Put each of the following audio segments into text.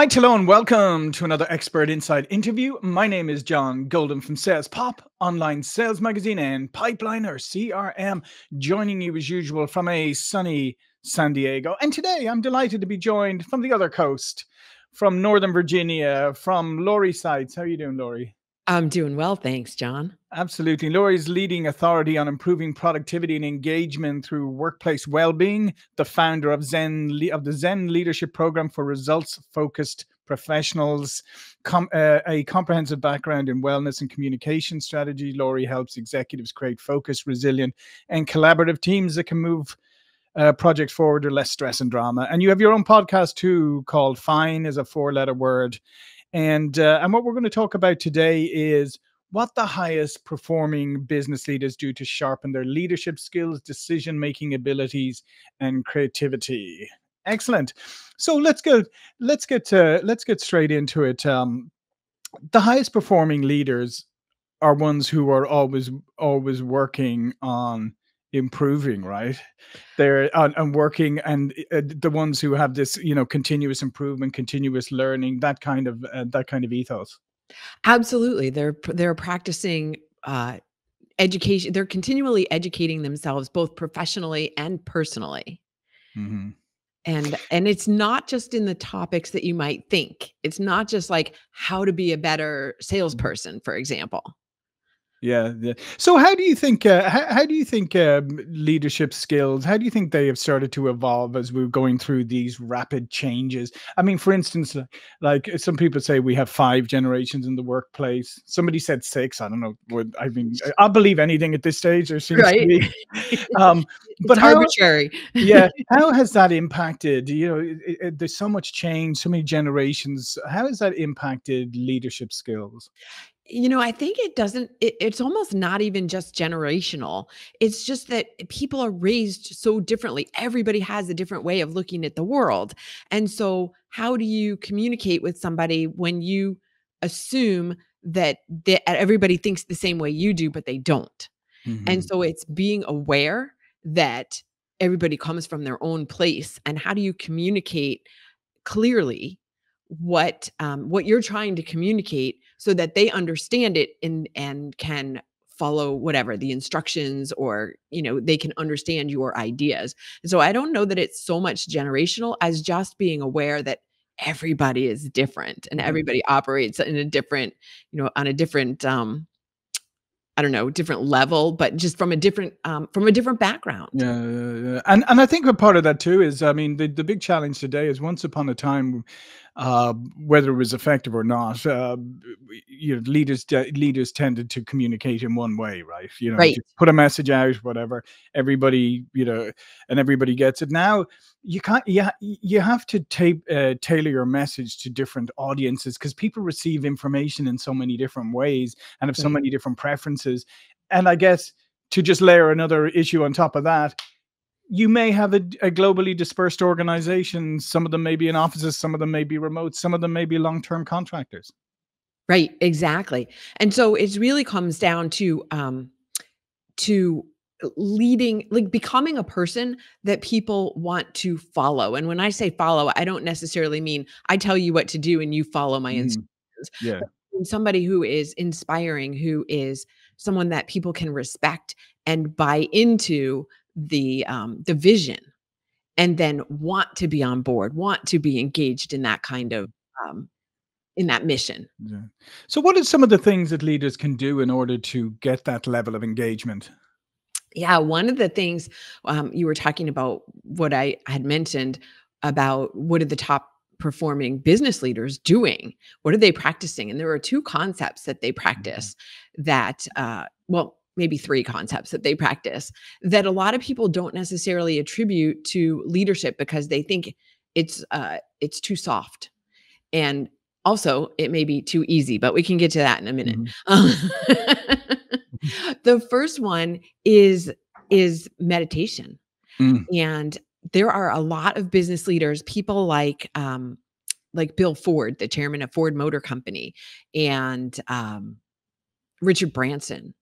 right, hello and welcome to another Expert Inside interview. My name is John Golden from Sales Pop, online sales magazine and Pipeliner CRM, joining you as usual from a sunny San Diego. And today I'm delighted to be joined from the other coast, from Northern Virginia, from Lori Saitz. How are you doing, Lori? I'm doing well, thanks, John. Absolutely. Lori's leading authority on improving productivity and engagement through workplace well-being, the founder of Zen of the Zen Leadership Program for results-focused professionals, com, uh, a comprehensive background in wellness and communication strategy. Lori helps executives create focused, resilient, and collaborative teams that can move uh, projects forward with less stress and drama. And you have your own podcast too, called "Fine" is a four-letter word and uh, and what we're going to talk about today is what the highest performing business leaders do to sharpen their leadership skills, decision making abilities, and creativity. Excellent. So let's go. Let's get to, let's get straight into it. Um, the highest performing leaders are ones who are always always working on improving right? They're uh, and working and uh, the ones who have this you know continuous improvement continuous learning that kind of uh, that kind of ethos. Absolutely. They're they're practicing uh education they're continually educating themselves both professionally and personally. Mm-hmm. and and it's not just in the topics that you might think. It's not just like how to be a better mm-hmm. salesperson for example yeah, yeah. So, how do you think? Uh, how, how do you think um, leadership skills? How do you think they have started to evolve as we're going through these rapid changes? I mean, for instance, like some people say we have five generations in the workplace. Somebody said six. I don't know. What I mean, I'll believe anything at this stage. There seems right. to be. Um, but how, arbitrary. yeah. How has that impacted? You know, it, it, there's so much change, so many generations. How has that impacted leadership skills? You know, I think it doesn't, it, it's almost not even just generational. It's just that people are raised so differently. Everybody has a different way of looking at the world. And so, how do you communicate with somebody when you assume that they, everybody thinks the same way you do, but they don't? Mm-hmm. And so, it's being aware that everybody comes from their own place. And how do you communicate clearly what um, what you're trying to communicate so that they understand it and and can follow whatever the instructions or you know they can understand your ideas so i don't know that it's so much generational as just being aware that everybody is different and mm-hmm. everybody operates in a different you know on a different um I don't know, different level, but just from a different um, from a different background. Yeah, yeah, yeah, and and I think a part of that too is, I mean, the the big challenge today is once upon a time, uh, whether it was effective or not, uh, you know, leaders leaders tended to communicate in one way, right? You know, right. put a message out, whatever. Everybody, you know, and everybody gets it. Now you can't. Yeah, you, you have to tape, uh, tailor your message to different audiences because people receive information in so many different ways and have so many different preferences. And I guess to just layer another issue on top of that you may have a, a, globally dispersed organization. Some of them may be in offices, some of them may be remote, some of them may be long term contractors. Right, exactly. And so it really comes down to um, to leading like becoming a person that people want to follow and when i say follow i don't necessarily mean i tell you what to do and you follow my mm. instructions yeah somebody who is inspiring who is someone that people can respect and buy into the um, the vision and then want to be on board want to be engaged in that kind of um, in that mission yeah. so what are some of the things that leaders can do in order to get that level of engagement yeah one of the things um, you were talking about what i had mentioned about what are the top performing business leaders doing what are they practicing and there are two concepts that they mm-hmm. practice that uh, well maybe three concepts that they practice that a lot of people don't necessarily attribute to leadership because they think it's uh it's too soft and also it may be too easy but we can get to that in a minute mm-hmm. the first one is is meditation mm. and there are a lot of business leaders people like um like bill ford the chairman of ford motor company and um richard branson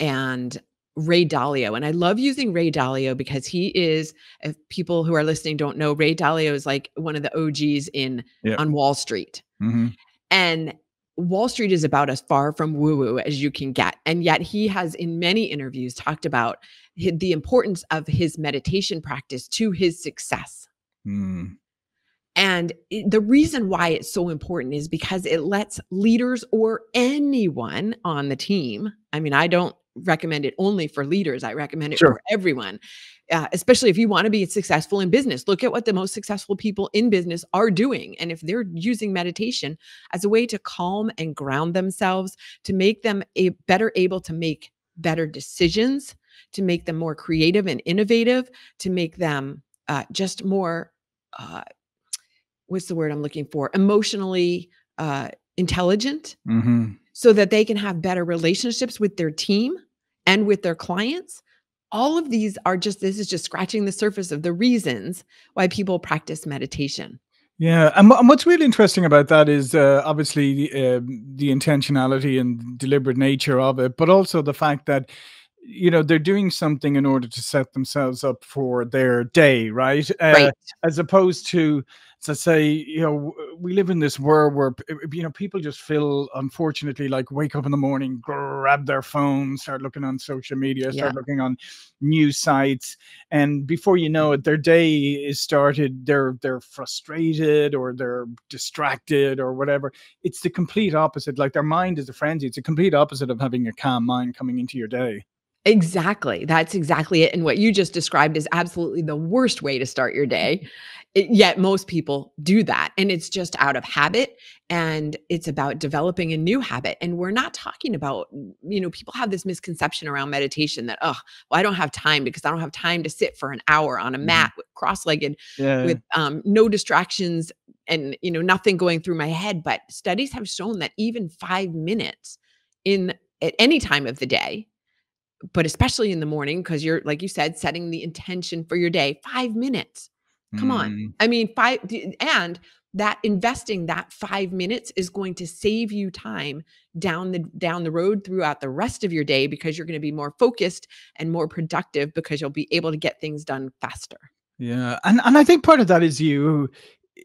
and Ray Dalio. And I love using Ray Dalio because he is, if people who are listening don't know, Ray Dalio is like one of the OGs in on Wall Street. Mm-hmm. And Wall Street is about as far from woo woo as you can get. And yet he has, in many interviews, talked about the importance of his meditation practice to his success. Mm. And the reason why it's so important is because it lets leaders or anyone on the team, I mean, I don't recommend it only for leaders, I recommend it sure. for everyone, uh, especially if you want to be successful in business. Look at what the most successful people in business are doing. And if they're using meditation as a way to calm and ground themselves, to make them a better able to make better decisions, to make them more creative and innovative, to make them uh, just more uh, what's the word I'm looking for? Emotionally uh, intelligent, mm-hmm. so that they can have better relationships with their team and with their clients. All of these are just this is just scratching the surface of the reasons why people practice meditation. Yeah, and, and what's really interesting about that is uh, obviously uh, the intentionality and deliberate nature of it, but also the fact that you know they're doing something in order to set themselves up for their day right, uh, right. as opposed to to say you know we live in this world where you know people just feel unfortunately like wake up in the morning grab their phone start looking on social media start yeah. looking on news sites and before you know it their day is started they're they're frustrated or they're distracted or whatever it's the complete opposite like their mind is a frenzy it's a complete opposite of having a calm mind coming into your day Exactly. That's exactly it. And what you just described is absolutely the worst way to start your day. It, yet most people do that. And it's just out of habit. And it's about developing a new habit. And we're not talking about, you know, people have this misconception around meditation that, oh, well, I don't have time because I don't have time to sit for an hour on a mm-hmm. mat cross-legged yeah. with um, no distractions and, you know, nothing going through my head. But studies have shown that even five minutes in at any time of the day but especially in the morning because you're like you said setting the intention for your day 5 minutes. Come mm. on i mean 5 and that investing that 5 minutes is going to save you time down the down the road throughout the rest of your day because you're going to be more focused and more productive because you'll be able to get things done faster. Yeah and and i think part of that is you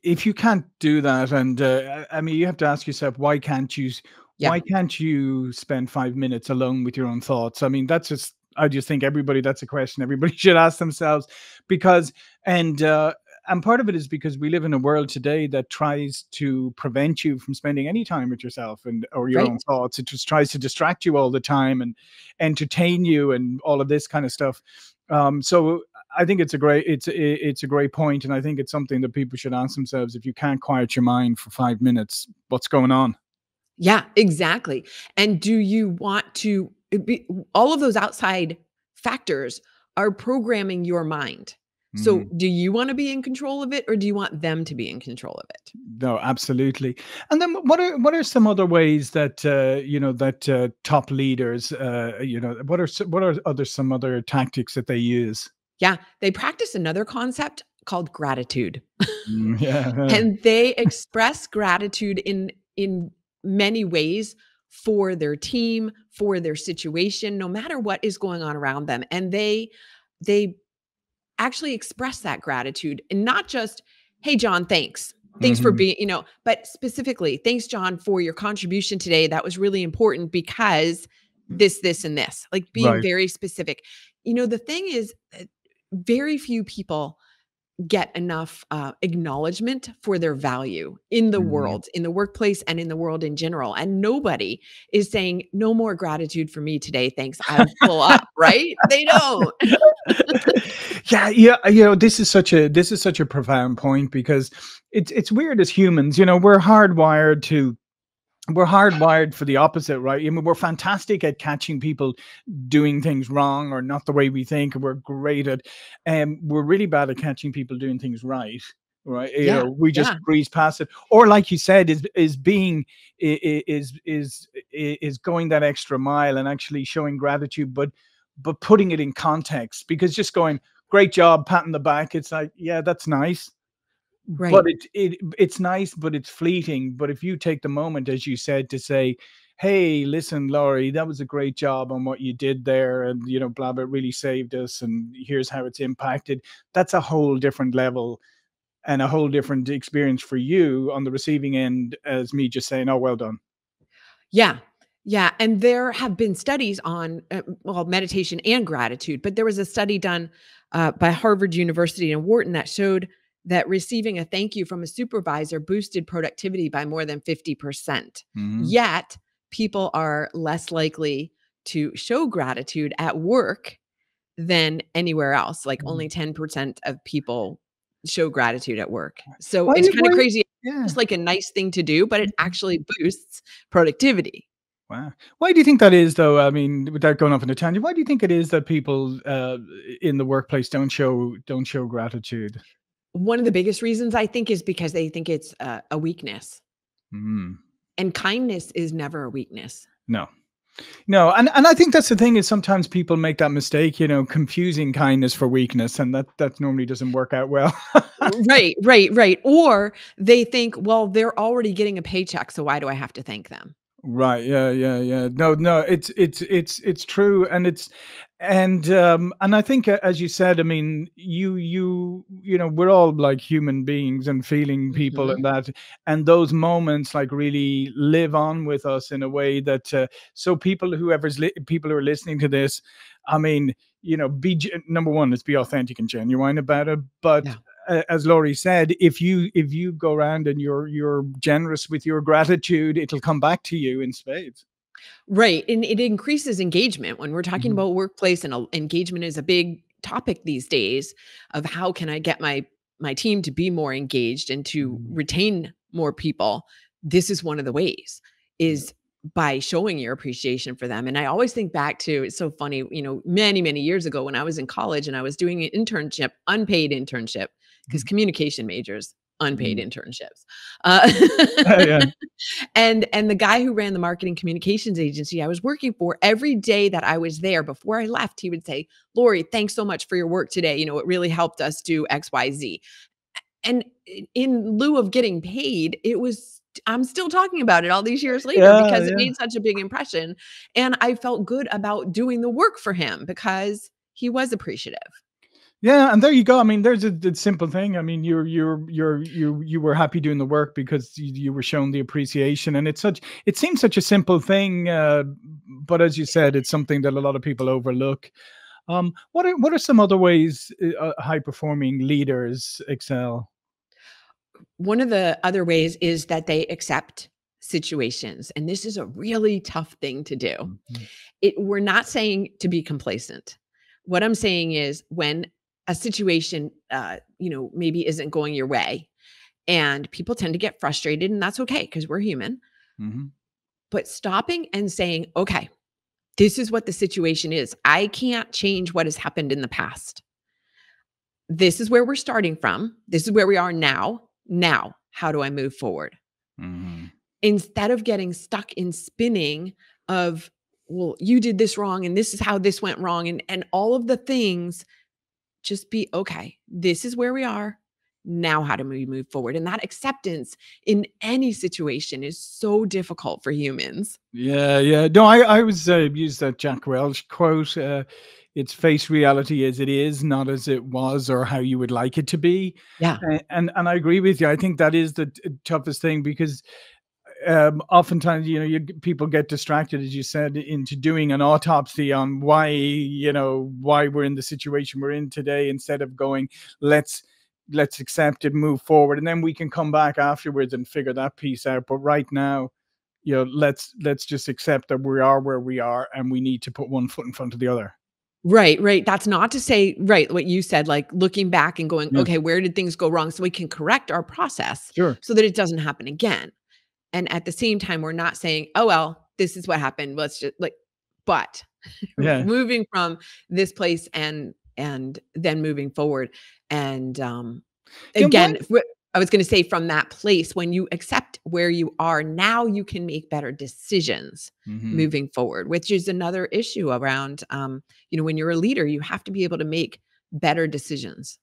if you can't do that and uh, i mean you have to ask yourself why can't you yeah. Why can't you spend five minutes alone with your own thoughts? I mean, that's just I just think everybody that's a question everybody should ask themselves because and uh and part of it is because we live in a world today that tries to prevent you from spending any time with yourself and or your right. own thoughts. It just tries to distract you all the time and entertain you and all of this kind of stuff. Um, so I think it's a great it's it's a great point, and I think it's something that people should ask themselves. If you can't quiet your mind for five minutes, what's going on? Yeah, exactly. And do you want to be, all of those outside factors are programming your mind. So, mm. do you want to be in control of it or do you want them to be in control of it? No, absolutely. And then what are what are some other ways that uh, you know that uh, top leaders uh, you know what are what are other some other tactics that they use? Yeah, they practice another concept called gratitude. Mm, yeah. and they express gratitude in in many ways for their team, for their situation, no matter what is going on around them. And they they actually express that gratitude and not just, hey John, thanks. Thanks mm-hmm. for being, you know, but specifically, thanks, John, for your contribution today. That was really important because this, this, and this, like being right. very specific. You know, the thing is, very few people get enough uh, acknowledgement for their value in the mm-hmm. world, in the workplace, and in the world in general. And nobody is saying, no more gratitude for me today. Thanks. I'm full up, right? They don't. yeah. Yeah. You know, this is such a, this is such a profound point because it's, it's weird as humans, you know, we're hardwired to we're hardwired for the opposite, right? I mean, we're fantastic at catching people doing things wrong or not the way we think. We're great at, um, we're really bad at catching people doing things right. Right, you yeah, know, we just yeah. breeze past it, or like you said, is is being is is is going that extra mile and actually showing gratitude, but but putting it in context. Because just going, great job, patting the back, it's like, yeah, that's nice, Right. But it, it it's nice, but it's fleeting. But if you take the moment, as you said, to say, hey, listen, Lori, that was a great job on what you did there, and you know, blah blah, really saved us, and here's how it's impacted. That's a whole different level and a whole different experience for you on the receiving end as me just saying, "Oh, well done." Yeah. Yeah, and there have been studies on uh, well meditation and gratitude, but there was a study done uh, by Harvard University and Wharton that showed that receiving a thank you from a supervisor boosted productivity by more than 50%. percent Mhm. Yet, people are less likely to show gratitude at work than anywhere else. Like Mhm. only 10% of people show gratitude at work. So Why it's kind of crazy. Yeah. It's like a nice thing to do, but it Mhm. actually boosts productivity. Wow. Why do you think that is, though? I mean, without going off on a tangent, why do you think it is that people uh, in the workplace don't show don't show gratitude? One of the biggest reasons I think is because they think it's a, a weakness. Mm, And kindness is never a weakness. no, no, and and I think that's the thing is sometimes people make that mistake, you know, confusing kindness for weakness, and that that normally doesn't work out well. right, right, right. Or they think, well, they're already getting a paycheck, so why do I have to thank them? Right. Yeah. Yeah. Yeah. No. No. It's it's it's it's true, and it's and um and I think uh, as you said, I mean, you you you know we're all like human beings and feeling people Mhm. and that, and those moments like really live on with us in a way that uh, so people whoever's li- people who are listening to this, I mean, you know, be number one, let's be authentic and genuine about it, but. Yeah. uh, As Lori said, if you if you go around and you're you're generous with your gratitude, it'll come back to you in spades. Right. And it increases engagement when we're talking Mhm. about workplace and uh, engagement is a big topic these days of how can I get my my team to be more engaged and to Mhm. retain more people. This is one of the ways is by showing your appreciation for them. And I always think back to it's so funny, you know, many many years ago when I was in college and I was doing an internship, unpaid internship because Mhm. communication majors unpaid Mhm. internships. Uh, yeah. and and the guy who ran the marketing communications agency I was working for every day that I was there before I left he would say Lori thanks so much for your work today you know it really helped us do xyz and in lieu of getting paid it was I'm still talking about it all these years later Yeah, because it made such a big impression and I felt good about doing the work for him because he was appreciative Yeah, and there you go. I mean, there's a, the simple thing. I mean, you're you're you're you you were happy doing the work because you, you were shown the appreciation, and it's such it seems such a simple thing, uh, but as you said, it's something that a lot of people overlook. Um, what are what are some other ways uh, high performing leaders excel? one of the other ways is that they accept situations and this is a really tough thing to do Mhm. it we're not saying to be complacent what i'm saying is when a situation uh you know maybe isn't going your way and people tend to get frustrated and that's okay because we're human. Mhm. but stopping and saying okay this is what the situation is. I can't change what has happened in the past. This is where we're starting from. This is where we are now. Now how do i move forward? Mhm. instead of getting stuck in spinning of well you did this wrong and this is how this went wrong and and all of the things just be okay this is where we are now how do we move forward and that acceptance in any situation is so difficult for humans Yeah, yeah. No, I I was uh, used that Jack Welch quote. Uh, it's face reality as it is, not as it was or how you would like it to be. yeah And and, and I agree with you. I think that is the t- toughest thing because um, oftentimes, you know, you, people get distracted, as you said, into doing an autopsy on why, you know, why we're in the situation we're in today, instead of going, let's let's accept it, move forward, and then we can come back afterwards and figure that piece out. But right now, you know, let's let's just accept that we are where we are, and we need to put one foot in front of the other. Right, right. That's not to say, right, what you said, like looking back and going, Yeah. okay, where did things go wrong? So we can correct our process Sure. so that it doesn't happen again. And at the same time, we're not saying, oh, well, this is what happened. Let's just like, but Yeah. moving from this place and, and then moving forward. And um, again, I was going to say from that place, when you accept where you are, now you can make better decisions Mhm. moving forward, which is another issue around, um, you know, when you're a leader, you have to be able to make better decisions.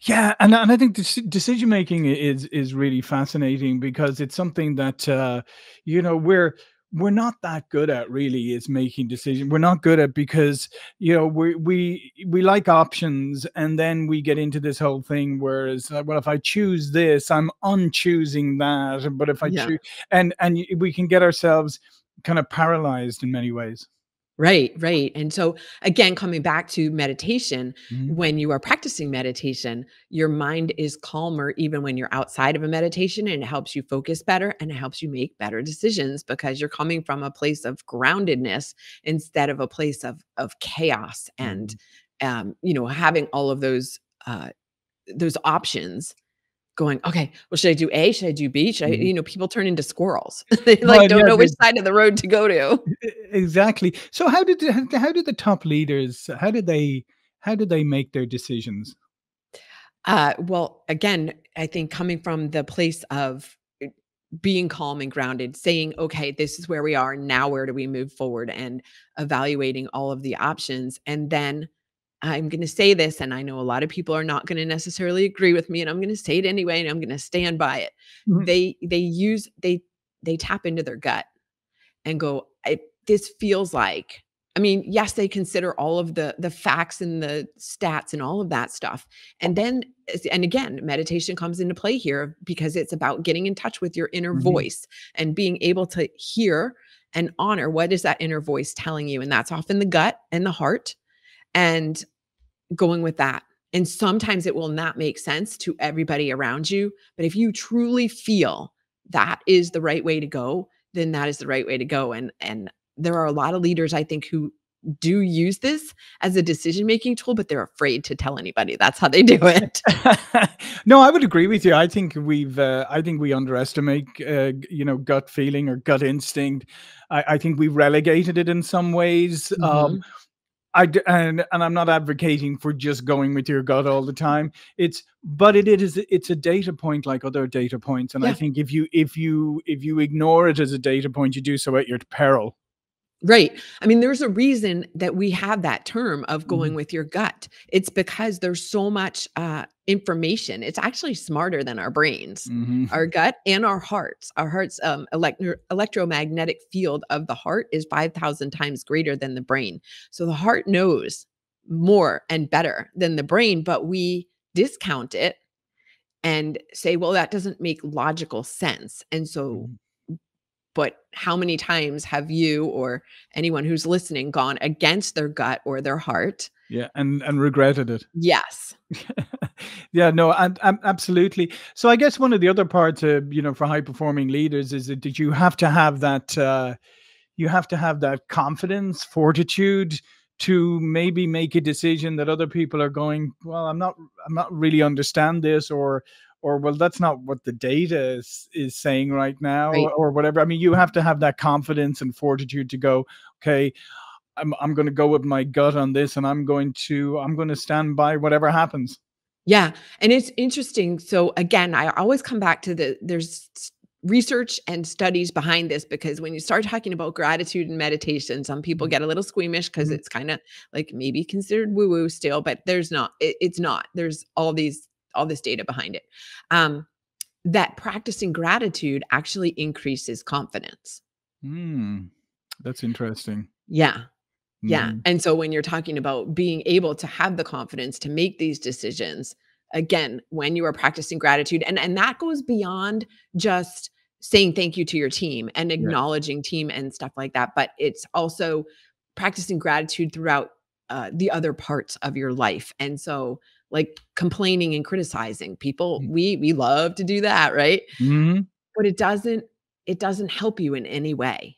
Yeah, and and I think decision making is is really fascinating because it's something that uh, you know we're we're not that good at really is making decisions. We're not good at because you know we we we like options, and then we get into this whole thing. Whereas, uh, well, if I choose this, I'm unchoosing that. But if I Yeah. choose, and and we can get ourselves kind of paralyzed in many ways. Right, right. And so, again, coming back to meditation, Mhm. when you are practicing meditation, your mind is calmer even when you're outside of a meditation, and it helps you focus better and it helps you make better decisions because you're coming from a place of groundedness instead of a place of of chaos and um, you know, having all of those uh those options going, okay, well, should I do A? Should I do B? Should I, Mhm. you know, people turn into squirrels. they like Well, don't yeah, know which side of the road to go to. Exactly. So how did how did the top leaders how did they how did they make their decisions? Uh, well, again, I think coming from the place of uh, being calm and grounded, saying, okay, this is where we are. Now, where do we move forward? And evaluating all of the options. And then I'm going to say this, and I know a lot of people are not going to necessarily agree with me, and I'm going to say it anyway, and I'm going to stand by it. Mhm. They they use they they tap into their gut and go, I, this feels like. I mean, yes, they consider all of the the facts and the stats and all of that stuff. And then and again, meditation comes into play here because it's about getting in touch with your inner Mhm. voice and being able to hear and honor what is that inner voice telling you and that's often the gut and the heart and going with that. And sometimes it will not make sense to everybody around you, but if you truly feel that is the right way to go, then that is the right way to go and and there are a lot of leaders I think who do use this as a decision making tool but they're afraid to tell anybody that's how they do it. no, I would agree with you. I think we've, uh, I think we underestimate, uh, you know, gut feeling or gut instinct. I, I think we relegated it in some ways. Um, Mhm. I d- and and I'm not advocating for just going with your gut all the time. It's but it is it's a data point like other data points, and I think if you if you if you ignore it as a data point, you do so at your peril. Right. I mean, there's a reason that we have that term of going Mhm. with your gut. It's because there's so much uh, information. It's actually smarter than our brains, Mhm. our gut and our hearts. Our heart's um, electro- electromagnetic field of the heart is 5,000 times greater than the brain. So the heart knows more and better than the brain, but we discount it and say, well, that doesn't make logical sense. And so Mhm. But how many times have you or anyone who's listening gone against their gut or their heart? Yeah, and and regretted it. Yes. yeah, no, and, and absolutely. So I guess one of the other parts, uh, you know, for high performing leaders is that, that you have to have that, uh, you have to have that confidence, fortitude to maybe make a decision that other people are going, well, I'm not, I'm not really understand this, or, or well, that's not what the data is is saying right now, Right. or, whatever. I mean, you have to have that confidence and fortitude to go, okay. I'm, I'm going to go with my gut on this and I'm going to I'm going to stand by whatever happens. Yeah. And it's interesting. So again, I always come back to the there's research and studies behind this because when you start talking about gratitude and meditation, some people Mhm. get a little squeamish because Mhm. it's kind of like maybe considered woo-woo still, but there's not, it- it's not. There's all these, all this data behind it. Um, that practicing gratitude actually increases confidence. Hmm. That's interesting. Yeah. Yeah. Mhm. And so when you're talking about being able to have the confidence to make these decisions, again, when you are practicing gratitude, and, and that goes beyond just saying thank you to your team and acknowledging team and stuff like that, but it's also practicing gratitude throughout uh, the other parts of your life. And so like complaining and criticizing people, Mm. we we love to do that, right? Mhm. But it doesn't it doesn't help you in any way.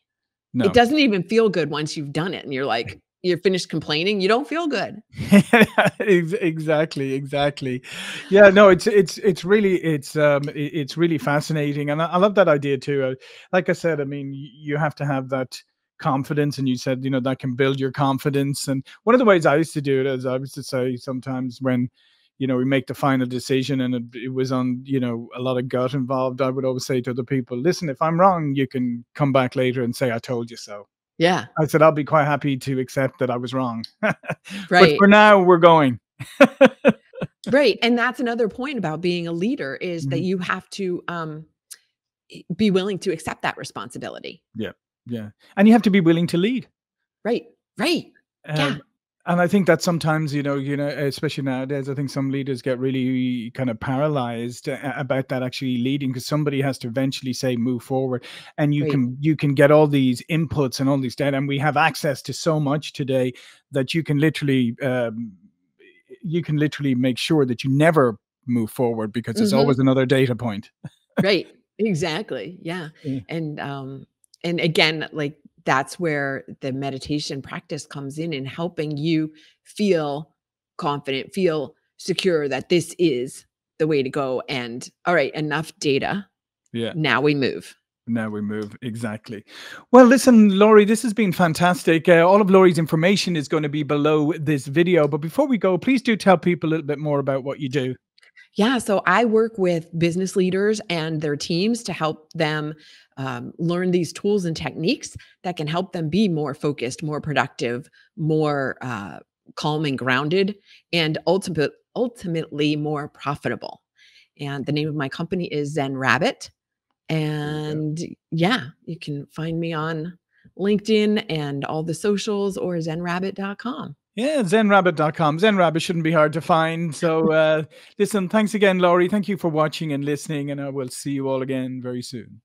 No. It doesn't even feel good once you've done it and you're like, you're finished complaining. You don't feel good. Exactly exactly yeah no it's it's it's really it's um it's really fascinating and i, I love that idea too uh, like i said i mean you have to have that confidence and you said you know that can build your confidence and one of the ways i used to do it is i used to say sometimes when you know we make the final decision and it, it was on you know a lot of gut involved i would always say to the people listen if i'm wrong you can come back later and say i told you so Yeah. i said i'll be quite happy to accept that i was wrong but Right. for now we're going Right. And that's another point about being a leader is that Mhm. you have to um be willing to accept that responsibility. Yeah. Yeah. And you have to be willing to lead. Right. Right. yeah. Um, and I think that sometimes, you know, you know, especially nowadays, I think some leaders get really kind of paralyzed about that actually leading because somebody has to eventually say move forward, and you Right. can you can get all these inputs and all these data, and we have access to so much today that you can literally um, you can literally make sure that you never move forward because there's Mhm. always another data point. Right. Exactly. Yeah. Yeah. And um and again like that's where the meditation practice comes in in helping you feel confident, feel secure that this is the way to go and all right, enough data. Yeah. Now we move. Now we move exactly. Well, listen, Lori, this has been fantastic. Uh, all of Lori's information is going to be below this video. But before we go, please do tell people a little bit more about what you do. Yeah, so I work with business leaders and their teams to help them um, learn these tools and techniques that can help them be more focused, more productive, more uh, calm and grounded, and ultimate, ultimately more profitable. And the name of my company is Zen Rabbit. And yeah, you can find me on LinkedIn and all the socials or zenrabbit.com. Yeah, zenrabbit.com. Zenrabbit shouldn't be hard to find. So, uh, listen, thanks again, Lori. Thank you for watching and listening. And I will see you all again very soon.